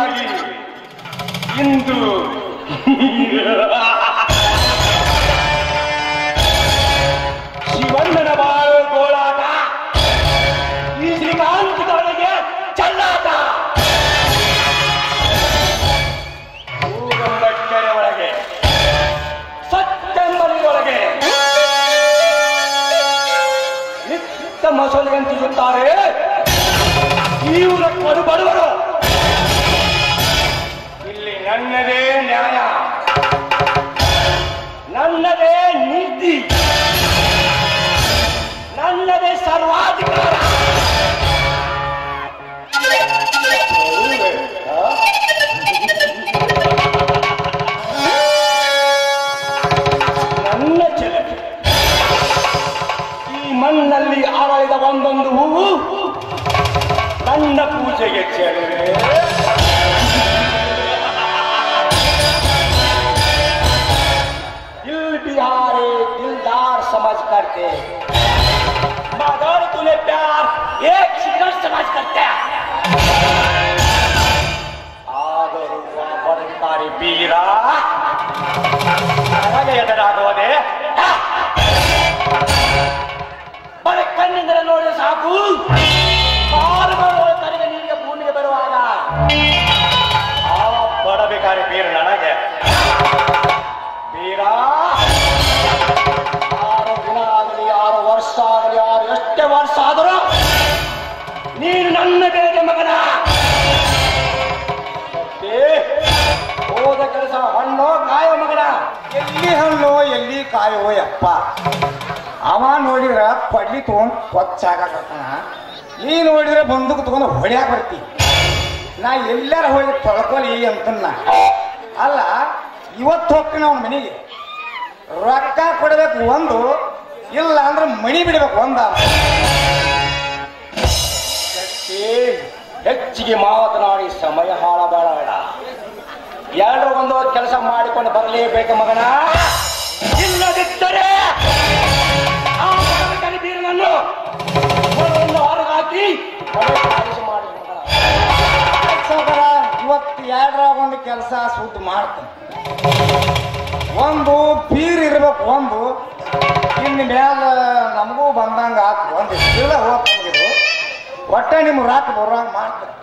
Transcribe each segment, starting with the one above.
ಹೆಣ್ಣಿಗಾಗಿ ಇಂದು ಶಿವಣ್ಣನ ಬಾಳು ಗೋಳಾಟ ಈ ಶ್ರೀಕಾಂತದೊಳಗೆ ಚಲ್ಲಾಟ. ಕೆರೆ ಒಳಗೆ ಸತ್ಯಂಬರಿಯೊಳಗೆ ನಿತ್ಯ ಮಸೂಲಿಗಂತಿರುತ್ತಾರೆ ಇವರ ನನ್ನ ಪೂಜೆಗೆ ಚೆಲುವೆ दिल बिहारे दिलदार समझ करते मगर तूने प्यार ಕಾರುಗಳು ಕಡೆಗೆ ನೀರಿಗೆ ಭೂಮಿಗೆ ಬರುವಾಗ. ಆ ಬಡಬೇಕಾರಿ ಬೀರ ನನಗೆ. ಬೀರ. ಆರು ದಿನ ಆಗಲಿ, ಆರು ವರ್ಷ ಆಗಲಿ, ಆರು ಎಷ್ಟೇ ವರ್ಷ ಆದರೂ ನೀನು ನನ್ನ ಬೇಗೆ ಮಗನ. ಹೋದ ಕೆಲಸ ಹಣ್ಣೋ, ಕಾಯೋ ಮಗನ. ಎಲ್ಲಿ ಹಣ್ಣೋ, ಎಲ್ಲಿ ಕಾಯೋ ಯಪ್ಪ. ಅವ ನೋಡಿದ್ರ ಪಡ್ಲಿ ತಗೊಂಡ್ ಕೊಚ್ಚಾಗತ್ತಾನ ನೀ ನೋಡಿದ್ರೆ ಬಂದೂಕ್ ತಗೊಂಡು ಹೊಡ್ಯಾಕ ಬರ್ತಿ. ನಾ ಎಲ್ಲಾರ ಹೋಗಿ ತೊಳ್ಕೊಲಿ ಅಂತನ್ನ. ಅಲ್ಲ, ಇವತ್ತು ಹೋಗ್ತೀನಿ ಅವನ ಮನೆಗೆ. ರೊಕ್ಕ ಕೊಡ್ಬೇಕು ಒಂದು, ಇಲ್ಲ ಅಂದ್ರೆ ಮಣಿ ಬಿಡಬೇಕು ಒಂದ. ಹೆಚ್ಚಿಗೆ ಮಾತನಾಡಿ ಸಮಯ ಹಾಳಬೇಡ ಎಲ್ಲರೂ ಒಂದು ಕೆಲಸ ಮಾಡಿಕೊಂಡು ಬರಲೇಬೇಕು ಮಗನ. ಇಲ್ಲದಿದ್ದರೆ ಕೆಲಸ ಸುದ್ದಿ ಮಾಡ್ತೇನೆ ಒಂದು ಪೀರ್ ಇರ್ಬೇಕು, ಒಂದು. ಇನ್ನು ಮ್ಯಾಲ ನಮಗೂ ಬಂದಂಗೆ ಆತು. ಒಂದು ಇಲ್ಲ ಹೋಗ್ತಿದ್ರು ಒಟ್ಟೆ ನಿಮ್ಗೆ ರಾತ್ರಿ ಬರೋಂಗೆ ಮಾಡ್ತೇನೆ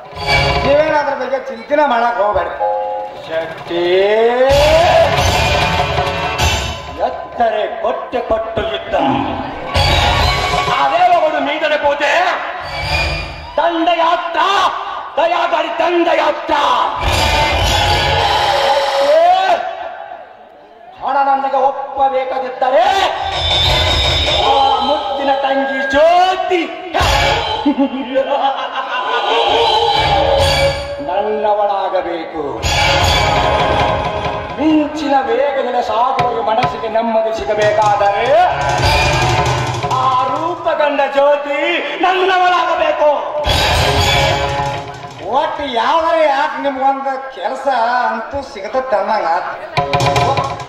ನೀವೇನು ಬಗ್ಗೆ ಚಿಂತನೆ ಮಾಡಕ್ಕೆ ಹೋಗ್ಬೇಡಿ. ಶಕ್ತಿ. ಎತ್ತರೆ ಕೊಟ್ಟೆ ಕೊಟ್ಟು ಯುದ್ಧ ಅದೇ ಒಂದು ಮೀದನೆ ಪೋತೆ ತಂದೆಯಾತ್ತ ದಯಾಗಾರಿ ದಂಡಯಾತ್ರ ಶಕ್ತಿ, ಹಣ ನನಗೆ ಒಪ್ಪಬೇಕಾಗಿದ್ದರೆ ಮುತ್ತಿನ ತಂಗಿ ಜ್ಯೋತಿ. ನನ್ನವಳಾಗಬೇಕು ಮಿಂಚಿನ ವೇಗದಲ್ಲಿ ಸಾಗುವ ಮನಸ್ಸಿಗೆ ನೆಮ್ಮದಿ ಸಿಗಬೇಕಾದರೆ ಆ ರೂಪಗಂಡ ಜ್ಯೋತಿ ನನ್ನವಳಾಗಬೇಕು ಒಟ್ಟು ಯಾವ ಯಾಕೆ ನಿಮ್ಗೊಂದು ಕೆಲಸ ಅಂತೂ ಸಿಗತೈತೆ ಅನ್ನಂಗ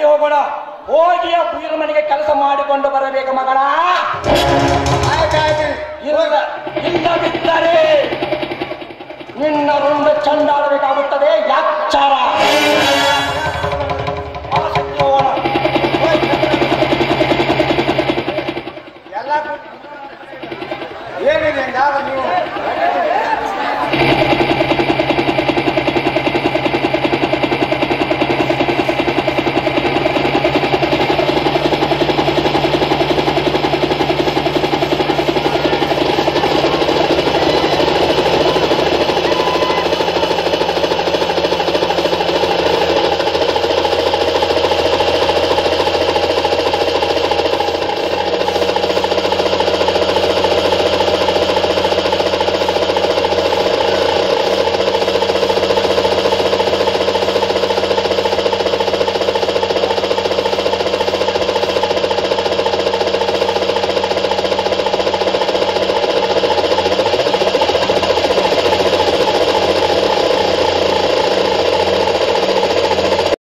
ನಡಿ ಹೋಗೋಣ. ಹೋಗಿ ಆ ಬೀರ ಮನೆಗೆ ಕೆಲಸ ಮಾಡಿಕೊಂಡು ಬರಬೇಕು ಮಗಳ ಇಲ್ಲ ನಿನ್ನ ರುಂಡ ಚಂಡಾಡಬೇಕಾಗುತ್ತದೆ ಯಾಚಾರ